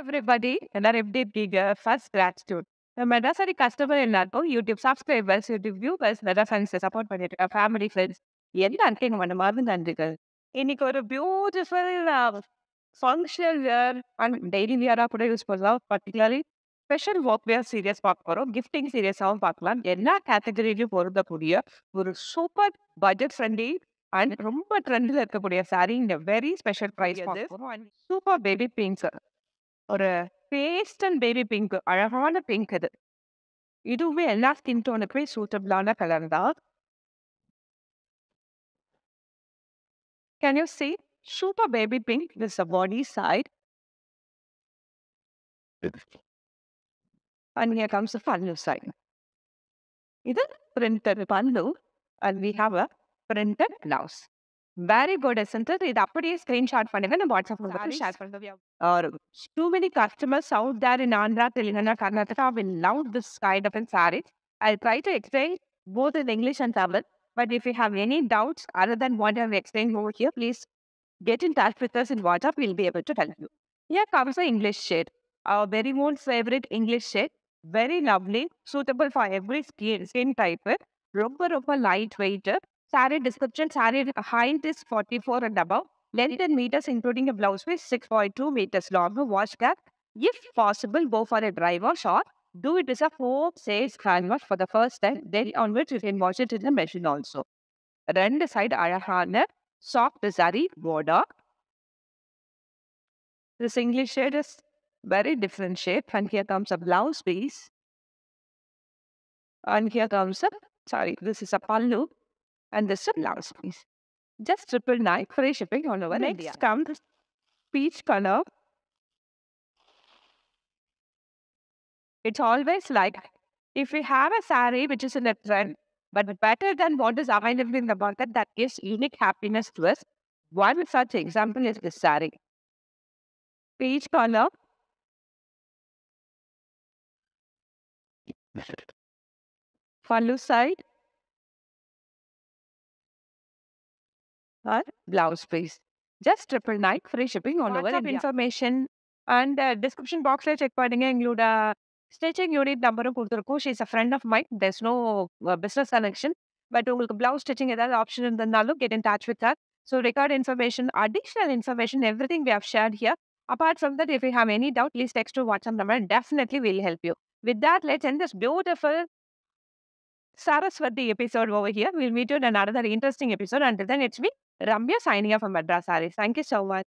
Everybody எல்லாரும் எப்படி இருக்கீங்க? ஃபர்ஸ்ட் கிராட்டிடியூட் நம்ம மெட்ராஸரி கஸ்டமர் எல்லாருக்கும் யூடியூப் சப்ஸ்கிரைபர்ஸ், யூடியூப் வியூவர்ஸ், நிறைய ஃப்ரெண்ட்ஸை சப்போர்ட் பண்ணிட்டு இருக்க ஃபேமிலி, ஃப்ரெண்ட்ஸ் எல்லாருக்கும் எங்கள் மன மாதிரி நன்றிகள். இன்னைக்கு ஒரு beautiful functional wear and daily வியராக கூட யூஸ் பண்ணலாம். Particularly special work wear series பார்க்க போகிறோம் கிஃப்டிங் சீரியஸாகவும் பார்க்கலாம். எல்லா கேட்டகரியிலையும் பொருந்தக்கூடிய ஒரு சூப்பர் பட்ஜெட் ஃப்ரெண்ட்லி அண்ட் ரொம்ப ட்ரெண்ட்ல இருக்கக்கூடிய சாரி இந்த வெரி ஸ்பெஷல் பிரைஸ் பார்க்க போறோம். அண்ட் சூப்பர் பேபி பிங்க் ஒரு பேஸ்டல் பேபி பிங்க் அழகான பிங்க் இது. இதுவுமே எல்லா ஸ்கின் டோனுக்குமே சூட்டபிளான கலர் தான். Can you see? Super baby pink. This is the body side. And here comes the pallu side. இது printed pallu and we have a printed blouse. Very good, isn't it? இது அப்படியே screenshot பண்ணுங்க. நான் WhatsApp நம்பருக்கு share பண்ணுறேன். Or too many customers out there in Andhra, Telangana, Karnataka will love this kind of a saree. I'll try to explain both in English and Tamil. But if you have any doubts other than what I've explained over here, please get in touch with us in WhatsApp. We'll be able to help you. Here comes the English shade. Our very own favorite English shade. Very lovely, suitable for every skin, skin type. ரொம்ப ரொம்ப light weight saree description saree height is 44 and above length in meters including a blouse piece 6.2 meters long wash gap if possible go for a dry wash or do it as a four says hand wash for the first time then onwards you can wash it in the machine also ரெண்டு side அழகான soft saree border this English shade is very different shape and here comes a blouse piece and here comes a sorry this is a pallu and this is blouse piece just triple nine. Free shipping all over next India. comes peach color. It's always like if we have a saree which is in a trend but better than what is available in the market that gives unique happiness to us one such example is this saree peach color. Pallu side or blouse please. Just triple nine free shipping all over WhatsApp India. Information and description பாக்ஸில் check பண்ணுங்க எங்களோட stitching unit நம்பரும் கொடுத்துருக்கோம் she is a friend of mind these no business connection but உங்களுக்கு blouse stitching ஏதாவது get in touch with her so record information additional information everything we have shared here apart from that if you have any doubt please text to whatsapp number and definitely we'll help you with that let's end this beautiful Saraswathi episode over here. We'll meet you in another interesting episode. Until then, it's me, Ramya, signing off from Madras Saris. Thank you so much.